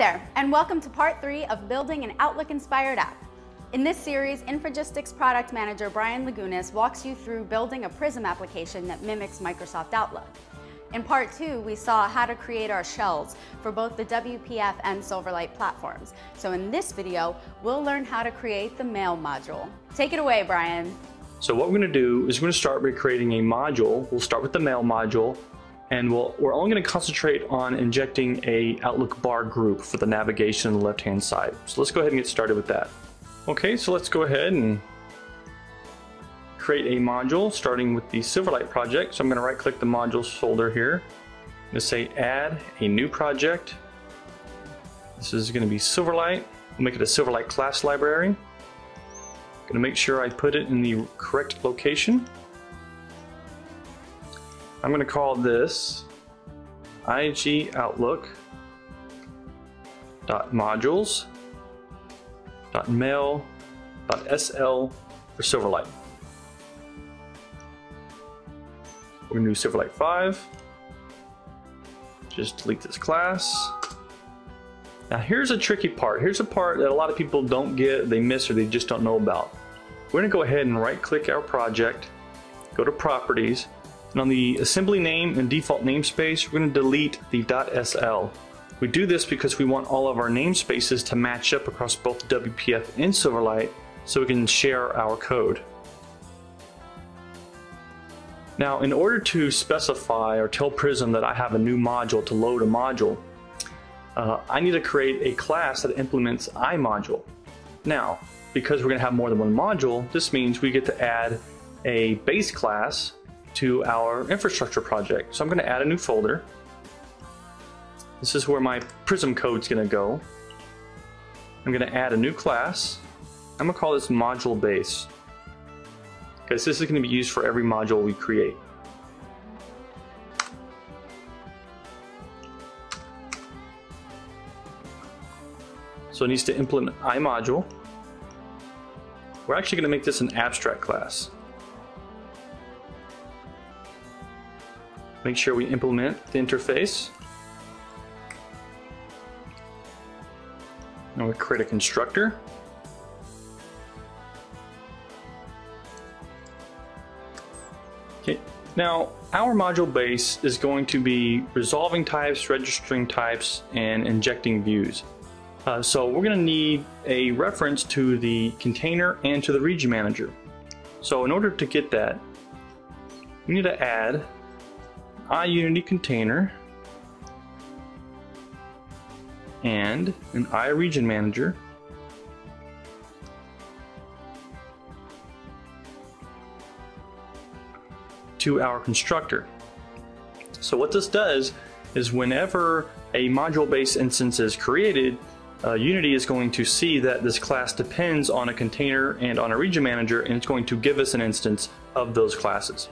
there, and welcome to part three of building an Outlook-inspired app. In this series, Infragistics product manager Brian Lagunas walks you through building a Prism application that mimics Microsoft Outlook. In part two, we saw how to create our shells for both the WPF and Silverlight platforms. So in this video, we'll learn how to create the mail module. Take it away, Brian. So what we're going to do is we're going to start by creating a module. We'll start with the mail module and we'll, we're only going to concentrate on injecting a Outlook bar group for the navigation on the left hand side. So let's go ahead and get started with that. Okay, so let's go ahead and create a module starting with the Silverlight project. So I'm going to right click the modules folder here. I'm going to say add a new project. This is going to be Silverlight. We'll make it a Silverlight class library. I'm going to make sure I put it in the correct location. I'm going to call this IG Outlook modules mail sl for Silverlight. We're going to do Silverlight 5. Just delete this class. Now here's a tricky part. Here's a part that a lot of people don't get, they miss, or they just don't know about. We're going to go ahead and right click our project, go to properties, and on the assembly name and default namespace, we're going to delete the .sl. We do this because we want all of our namespaces to match up across both WPF and Silverlight so we can share our code. Now, in order to specify or tell Prism that I have a new module to load a module, uh, I need to create a class that implements iModule. Now, because we're going to have more than one module, this means we get to add a base class to our infrastructure project. So I'm going to add a new folder. This is where my Prism code is going to go. I'm going to add a new class. I'm going to call this module base because this is going to be used for every module we create. So it needs to implement iModule. We're actually going to make this an abstract class. Make sure we implement the interface. And we create a constructor. Okay, now our module base is going to be resolving types, registering types, and injecting views. Uh, so we're going to need a reference to the container and to the region manager. So in order to get that, we need to add iUnity container and an iRegion manager to our constructor. So what this does is whenever a module-based instance is created, uh, Unity is going to see that this class depends on a container and on a region manager, and it's going to give us an instance of those classes.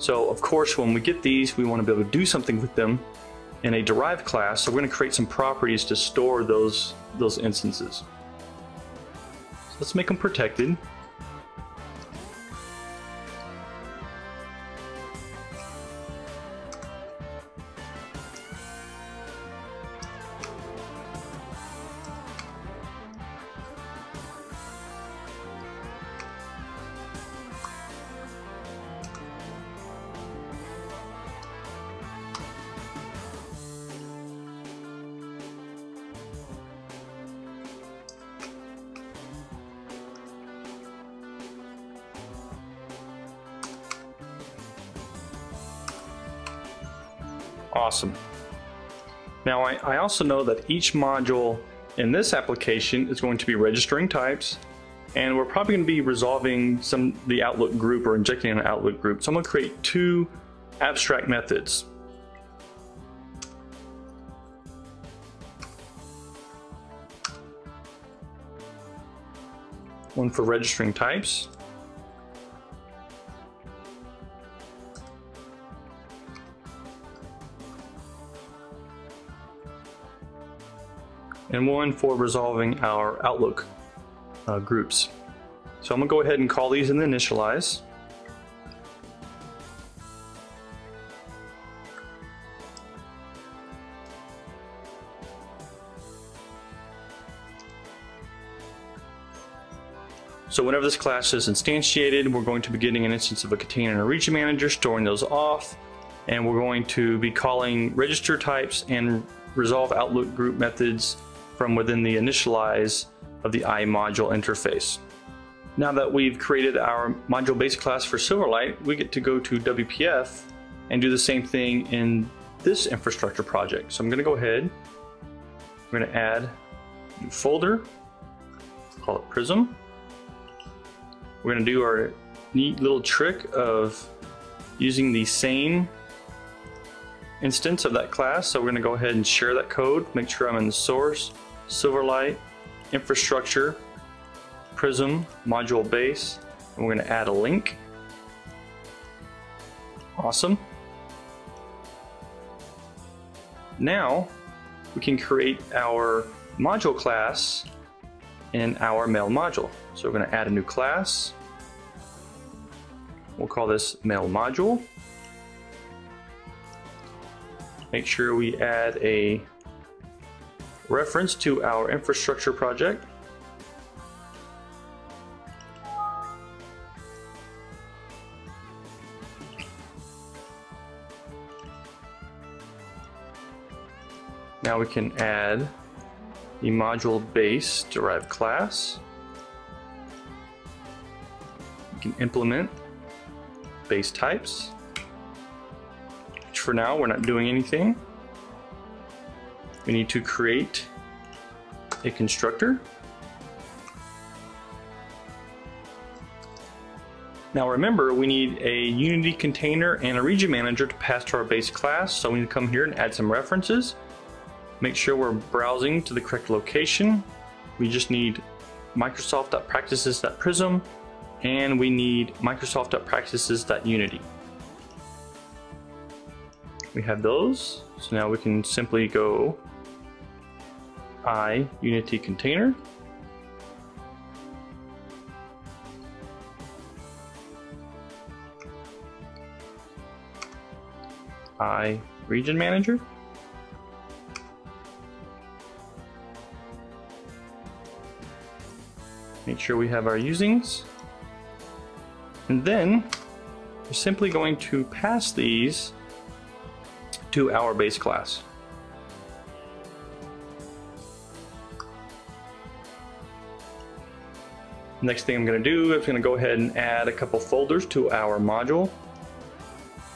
So of course, when we get these, we want to be able to do something with them in a derived class. So we're going to create some properties to store those, those instances. So let's make them protected. Awesome. Now I, I also know that each module in this application is going to be registering types and we're probably going to be resolving some the Outlook group or injecting an Outlook group. So I'm going to create two abstract methods. One for registering types and one for resolving our Outlook uh, groups. So I'm gonna go ahead and call these in the initialize. So whenever this class is instantiated, we're going to be getting an instance of a container and a region manager, storing those off, and we're going to be calling register types and resolve outlook group methods from within the initialize of the iModule interface. Now that we've created our module base class for Silverlight, we get to go to WPF and do the same thing in this infrastructure project. So I'm going to go ahead, I'm going to add a new folder, call it Prism. We're going to do our neat little trick of using the same instance of that class. So we're going to go ahead and share that code, make sure I'm in the source, Silverlight, infrastructure, Prism, module base, and we're going to add a link. Awesome. Now we can create our module class in our mail module. So we're going to add a new class. We'll call this mail module. Make sure we add a reference to our infrastructure project. Now we can add the module base derived class. We can implement base types, for now we're not doing anything. We need to create a constructor. Now remember, we need a Unity container and a region manager to pass to our base class, so we need to come here and add some references. Make sure we're browsing to the correct location. We just need microsoft.practices.prism and we need microsoft.practices.unity. We have those, so now we can simply go I Unity container. I region manager. Make sure we have our usings. And then we're simply going to pass these to our base class. Next thing I'm going to do is going to go ahead and add a couple folders to our module.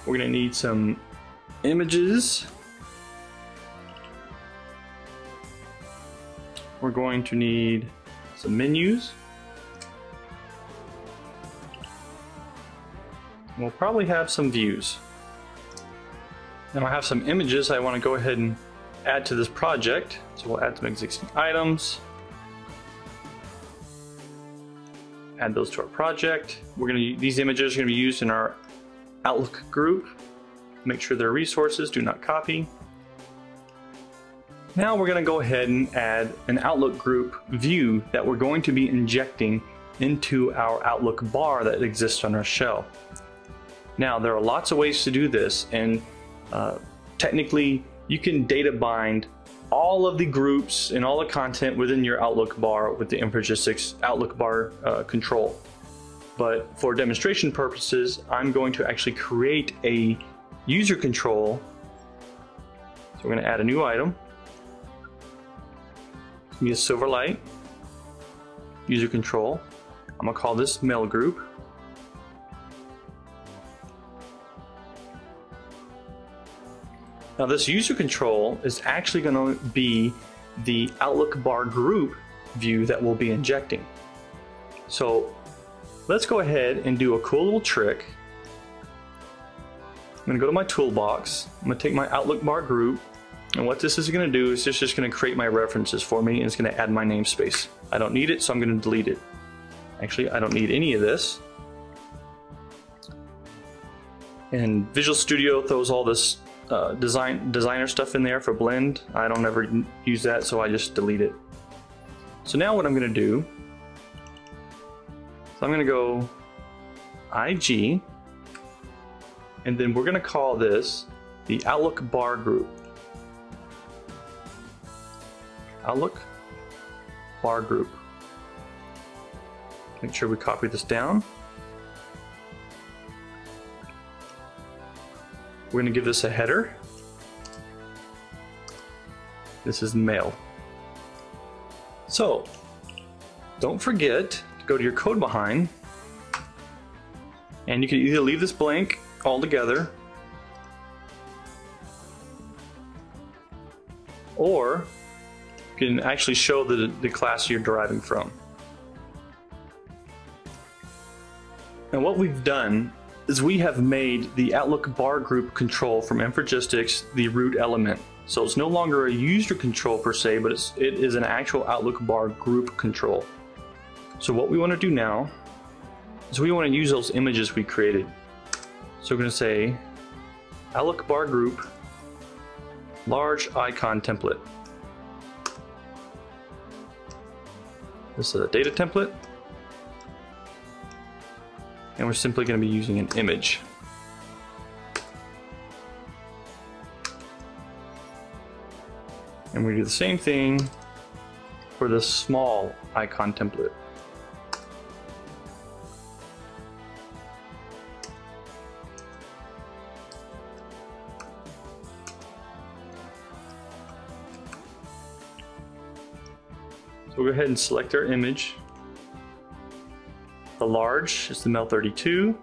We're going to need some images. We're going to need some menus. We'll probably have some views. And I have some images I want to go ahead and add to this project. So we'll add some existing items. Add those to our project. We're to these images are to be used in our Outlook group. Make sure they're resources, do not copy. Now we're going to go ahead and add an Outlook group view that we're going to be injecting into our Outlook bar that exists on our shell. Now there are lots of ways to do this and uh, technically you can data bind all of the groups and all the content within your Outlook bar with the Infragistics Outlook bar uh, control. But for demonstration purposes, I'm going to actually create a user control. So we're going to add a new item. A Silverlight user control. I'm gonna call this mail group. Now this user control is actually going to be the Outlook bar group view that we'll be injecting. So let's go ahead and do a cool little trick. I'm going to go to my toolbox. I'm going to take my Outlook bar group and what this is going to do is it's just going to create my references for me and it's going to add my namespace. I don't need it so I'm going to delete it. Actually I don't need any of this. And Visual Studio throws all this uh, design designer stuff in there for blend. I don't ever use that, so I just delete it. So now what I'm going to do, so I'm going to go IG, and then we're going to call this the Outlook bar group. Outlook bar group. Make sure we copy this down. We're going to give this a header. This is mail. So, don't forget to go to your code behind and you can either leave this blank altogether or you can actually show the, the class you're deriving from. And what we've done is we have made the Outlook bar group control from Infragistics the root element. So it's no longer a user control per se, but it's, it is an actual Outlook bar group control. So what we want to do now is we want to use those images we created. So we're going to say Outlook bar group large icon template. This is a data template. And we're simply going to be using an image. And we do the same thing for the small icon template. So we'll go ahead and select our image. The large is the Mel 32.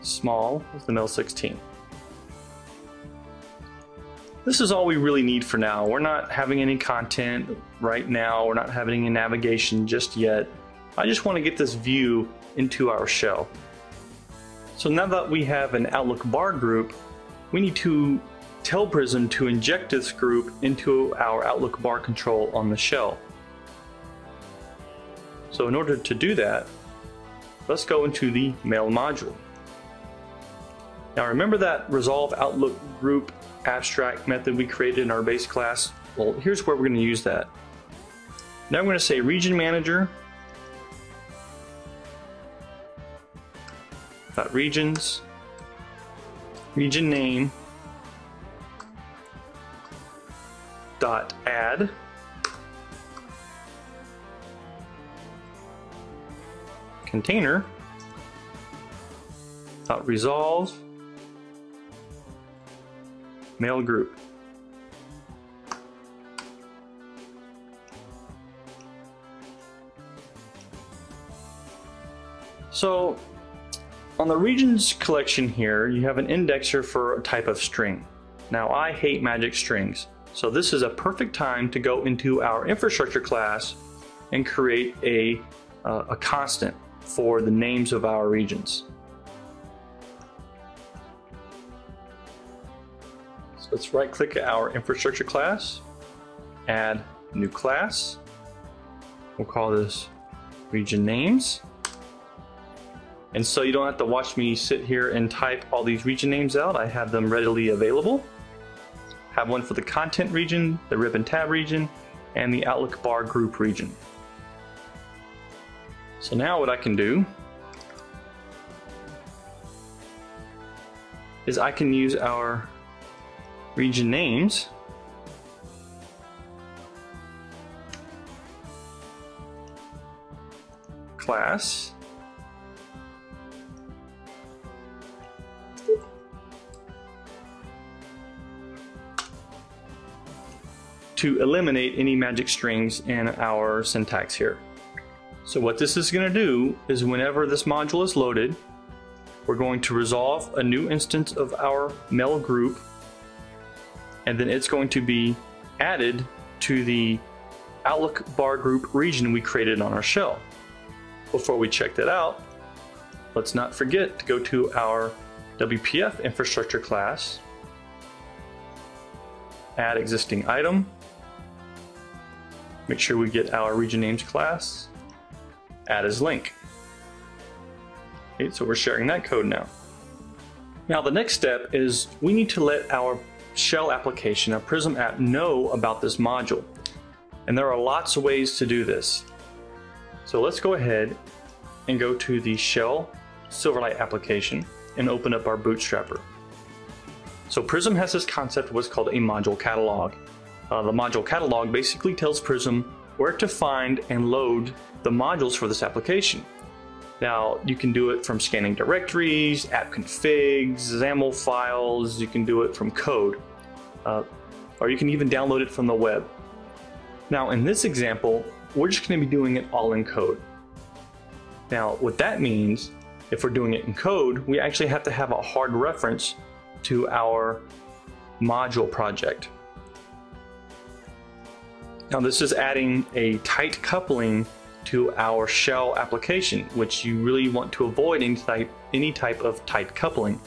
Small is the Mel 16. This is all we really need for now. We're not having any content right now. We're not having any navigation just yet. I just want to get this view into our shell. So now that we have an Outlook bar group, we need to tell Prism to inject this group into our Outlook bar control on the shell. So in order to do that, let's go into the mail module. Now remember that resolve Outlook group abstract method we created in our base class? Well, here's where we're going to use that. Now I'm going to say region manager dot regions region name dot add container dot resolve mail group. So on the regions collection here, you have an indexer for a type of string. Now I hate magic strings, so this is a perfect time to go into our infrastructure class and create a, uh, a constant for the names of our regions. So let's right click our infrastructure class, add new class. We'll call this region names. And so you don't have to watch me sit here and type all these region names out. I have them readily available. Have one for the content region, the ribbon tab region, and the Outlook bar group region. So now what I can do is I can use our region names class to eliminate any magic strings in our syntax here. So what this is going to do is whenever this module is loaded, we're going to resolve a new instance of our mail group and then it's going to be added to the Outlook bar group region we created on our shell. Before we check that out, let's not forget to go to our WPF infrastructure class, add existing item, make sure we get our region names class, add as link. Okay, so we're sharing that code now. Now the next step is we need to let our shell application, our Prism app, know about this module. And there are lots of ways to do this. So let's go ahead and go to the shell Silverlight application and open up our Bootstrapper. So Prism has this concept of what's called a module catalog. Uh, the module catalog basically tells Prism where to find and load the modules for this application. Now, you can do it from scanning directories, app configs, XAML files, you can do it from code, uh, or you can even download it from the web. Now, in this example, we're just going to be doing it all in code. Now, what that means, if we're doing it in code, we actually have to have a hard reference to our module project. Now this is adding a tight coupling to our shell application, which you really want to avoid any type, any type of tight coupling.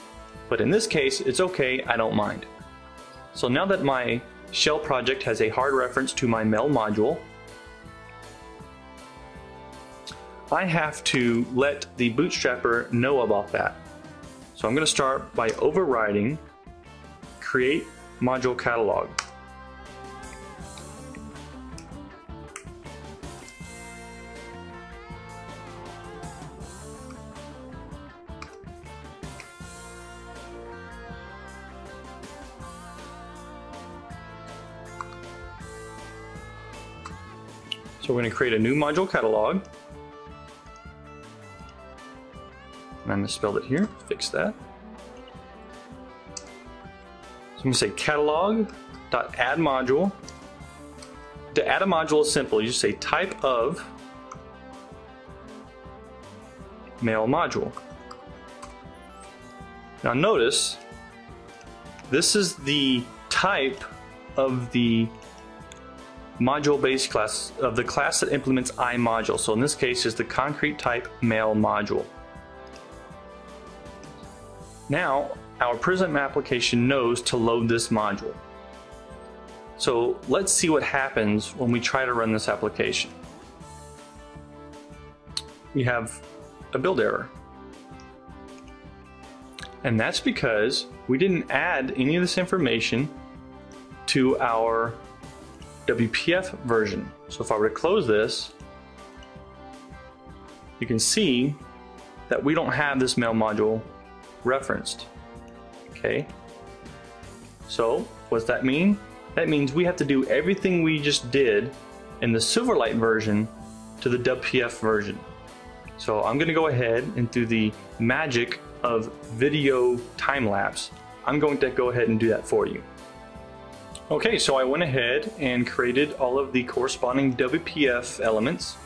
But in this case, it's okay, I don't mind. So now that my shell project has a hard reference to my mail module, I have to let the bootstrapper know about that. So I'm going to start by overriding create module catalog. Create a new module catalog. And I misspelled it here, fix that. So I'm to say catalog.add module. To add a module is simple. You just say type of mail module. Now notice, this is the type of the module base class of the class that implements iModule. So in this case is the concrete type mail module. Now our Prism application knows to load this module. So let's see what happens when we try to run this application. We have a build error. And that's because we didn't add any of this information to our WPF version. So if I were to close this, you can see that we don't have this mail module referenced. Okay. So what's that mean? That means we have to do everything we just did in the Silverlight version to the WPF version. So I'm going to go ahead and through the magic of video time lapse, I'm going to go ahead and do that for you. Okay, so I went ahead and created all of the corresponding WPF elements.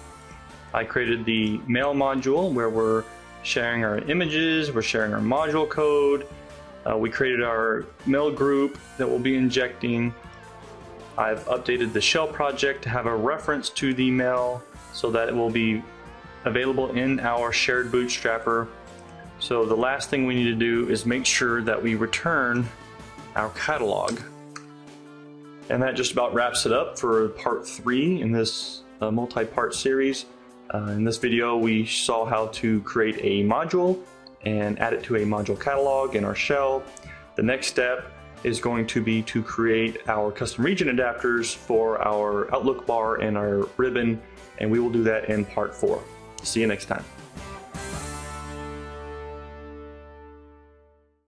I created the mail module where we're sharing our images, we're sharing our module code. Uh, we created our mail group that we'll be injecting. I've updated the shell project to have a reference to the mail so that it will be available in our shared bootstrapper. So the last thing we need to do is make sure that we return our catalog. And that just about wraps it up for part three in this uh, multi-part series. Uh, in this video, we saw how to create a module and add it to a module catalog in our shell. The next step is going to be to create our custom region adapters for our Outlook bar and our ribbon, and we will do that in part four. See you next time.